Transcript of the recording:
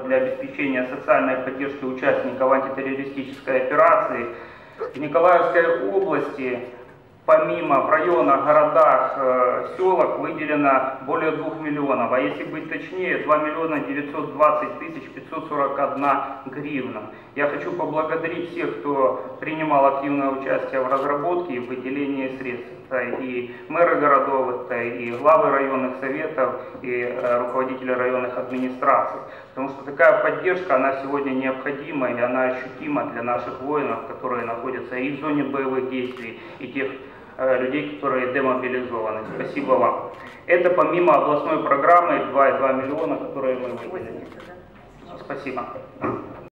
для обеспечения социальной поддержки участников антитеррористической операции. В Николаевской области помимо в районах, городах, э, селах выделено более 2 миллионов, а если быть точнее, 2 миллиона 920 тысяч 541 гривна. Я хочу поблагодарить всех, кто принимал активное участие в разработке и выделении средств. Это и мэры городов, это и главы районных советов, и э, руководители районных администраций. Потому что такая поддержка, она сегодня необходима, и она ощутима для наших воинов, которые находятся и в зоне боевых действий, и тех людей, которые демобилизованы. Спасибо вам. Это помимо областной программы 2,2 миллиона, которые мы выделили. Спасибо.